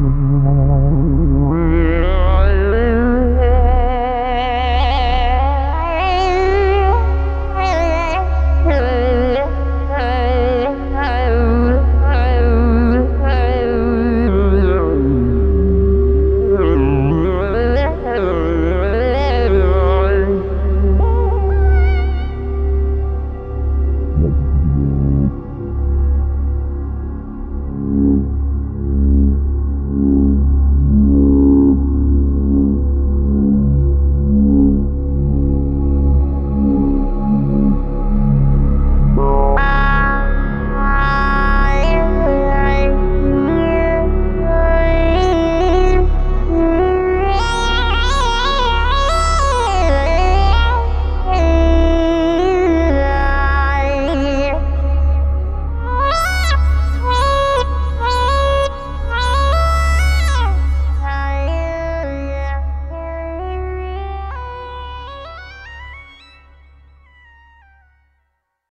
Mm-hmm.